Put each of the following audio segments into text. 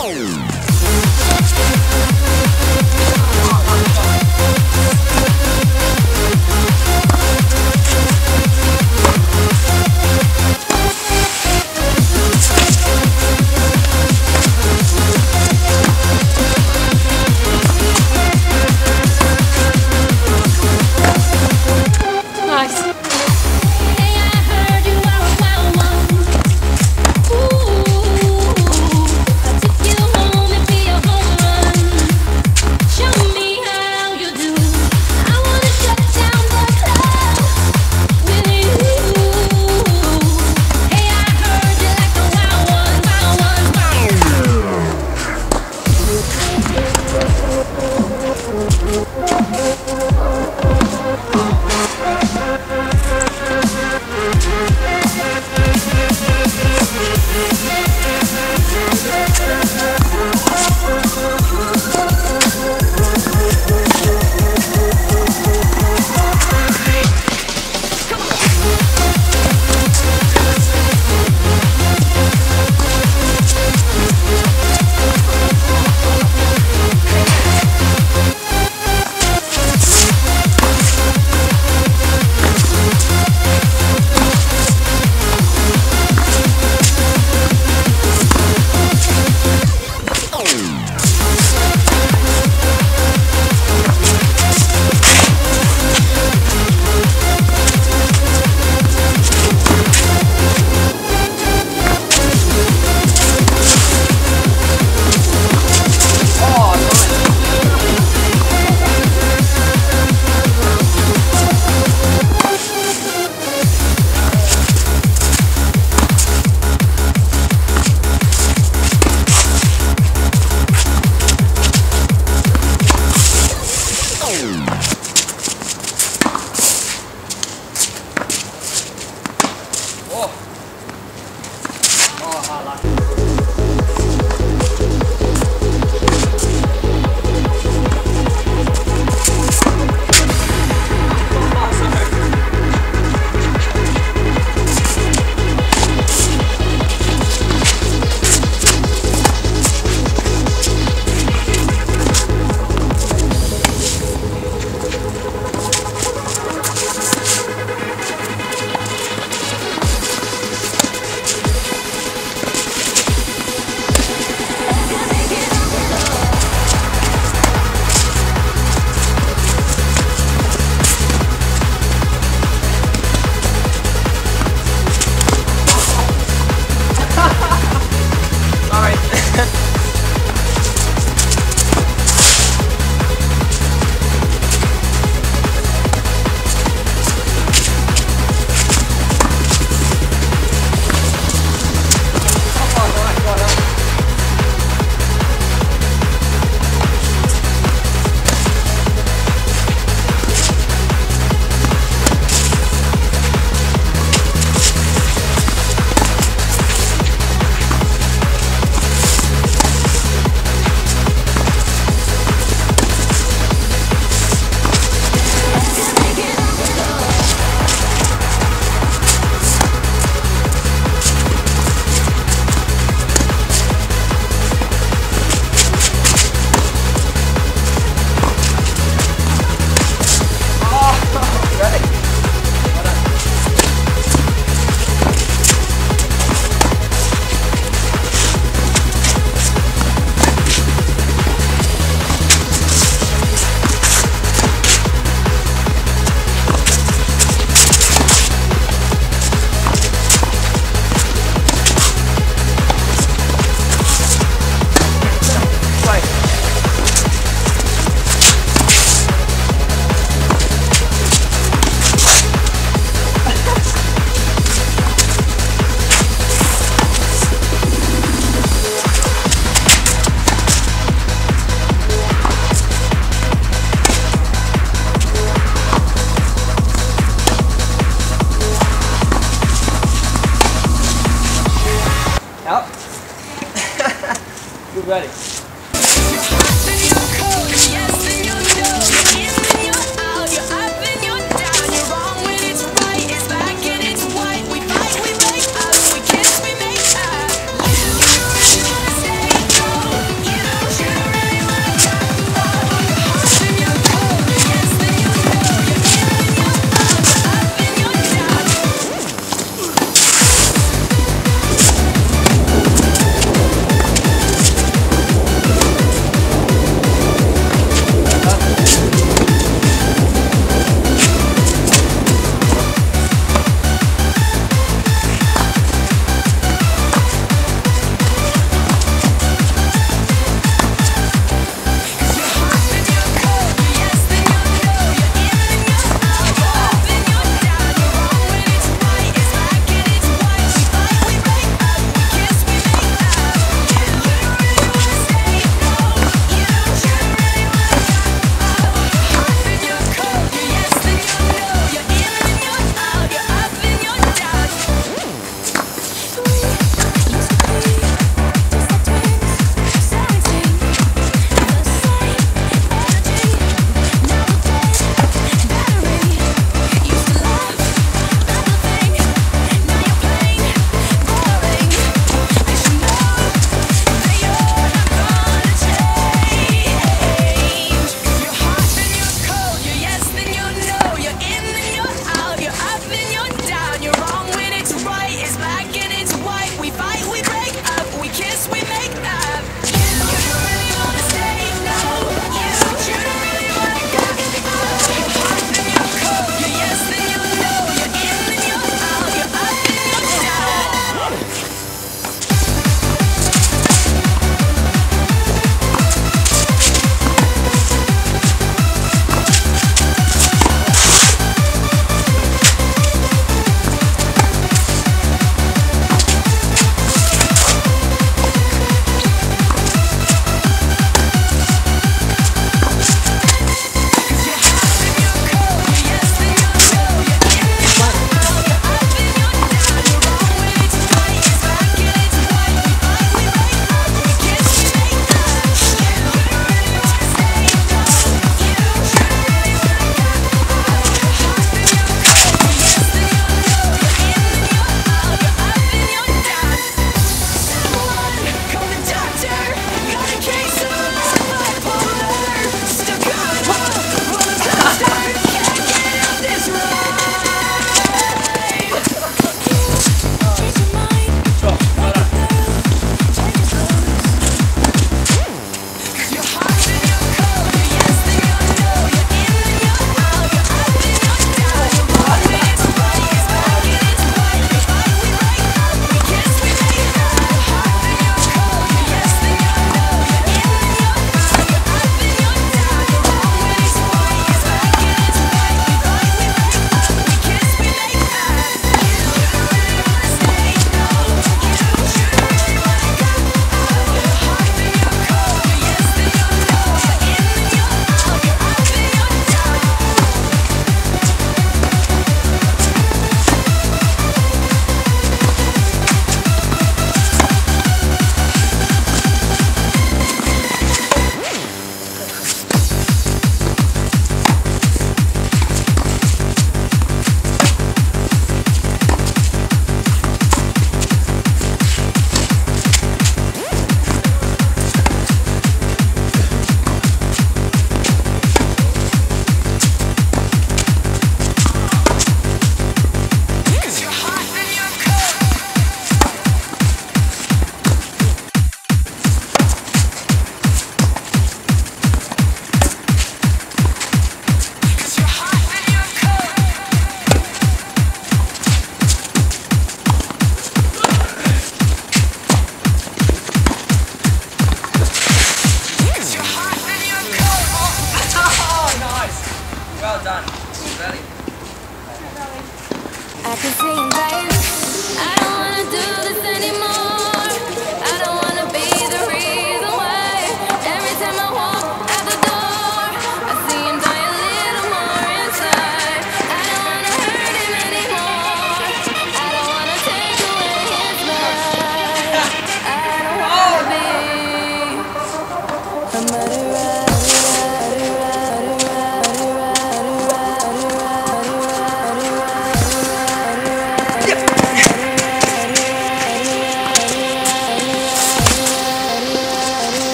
Música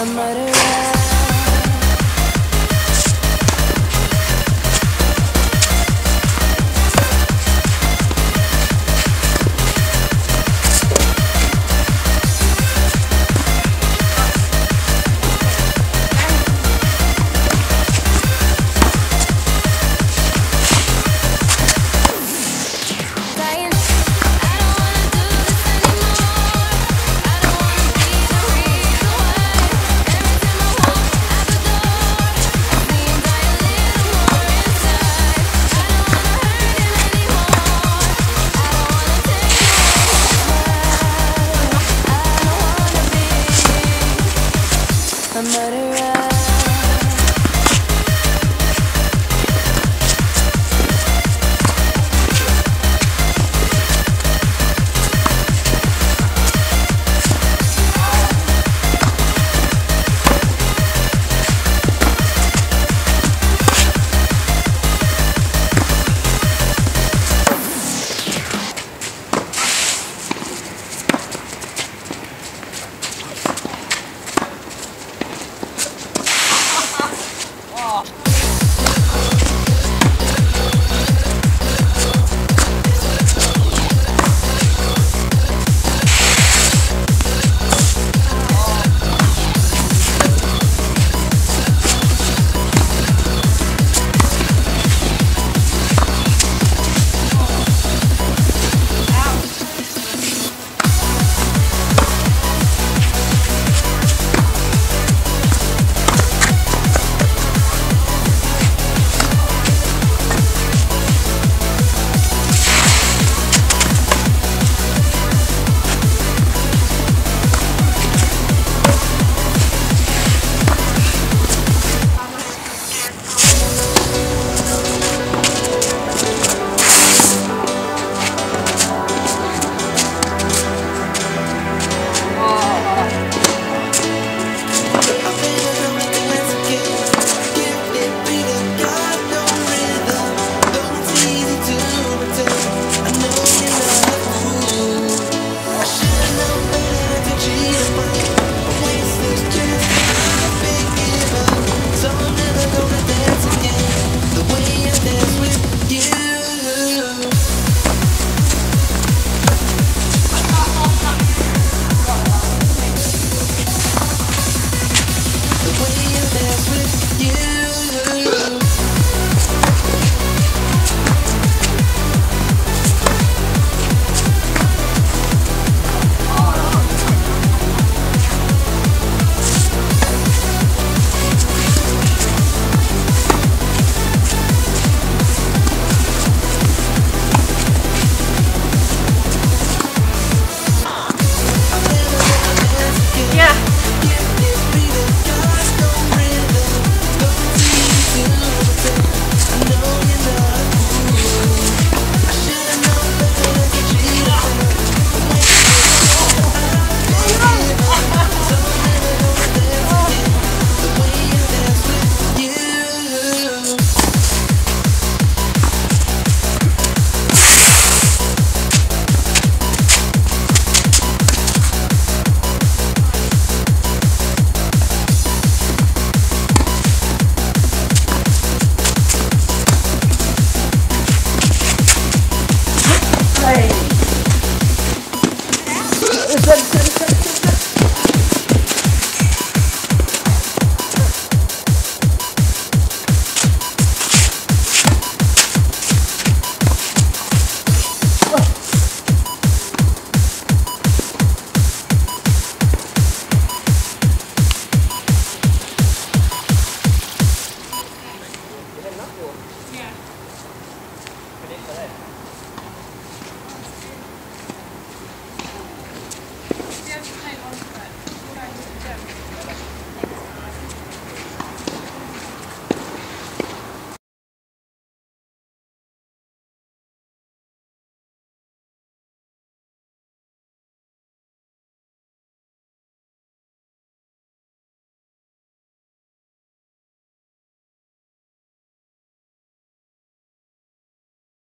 I'm right around.